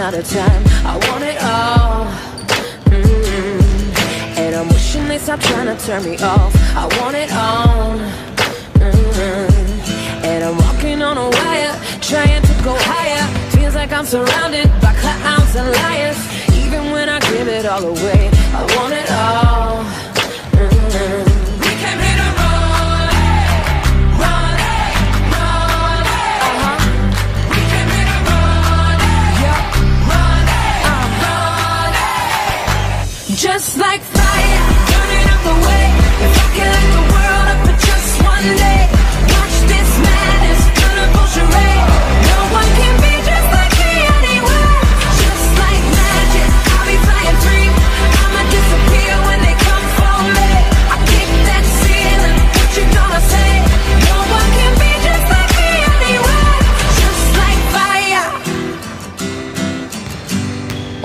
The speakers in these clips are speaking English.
out of time. I want it all. Mm-hmm. And I'm wishing they stop trying to turn me off. I want it all. Mm-hmm. And I'm walking on a wire, trying to go higher. Feels like I'm surrounded by clowns and liars. Even when I give it all away, I want it all. Just like fire, Turning up the way. if I can light the world up for just one day. Watch this madness, beautiful charade. No one can be just like me anywhere. Just like magic, I'll be flying free. I'ma disappear when they come for me. I kick that ceiling, what you gonna say? No one can be just like me anywhere. Just like fire.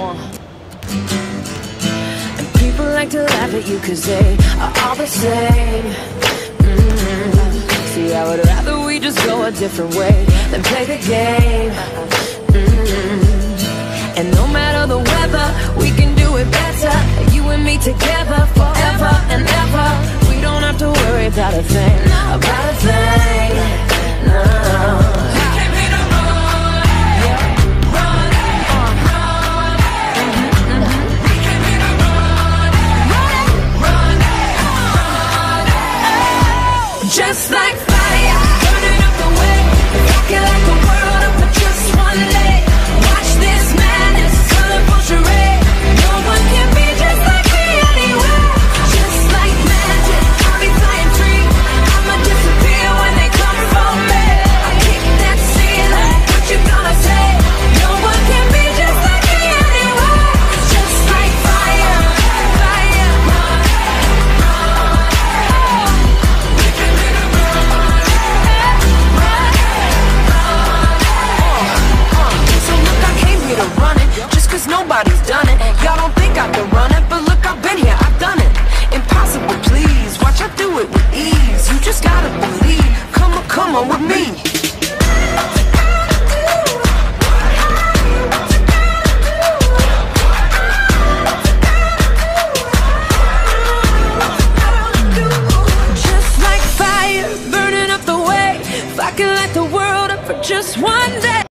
Uh. People like to laugh at you cause they are all the same. Mm. See, I would rather we just go a different way than play the game. Mm. And no matter the weather, we can do it better. You and me together forever and ever. We don't have to worry about a thing, about a thing. Like fire, burning up the way. If I can light the world up for just one day. nobody's done it. Y'all don't think I can run it,